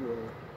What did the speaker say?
没。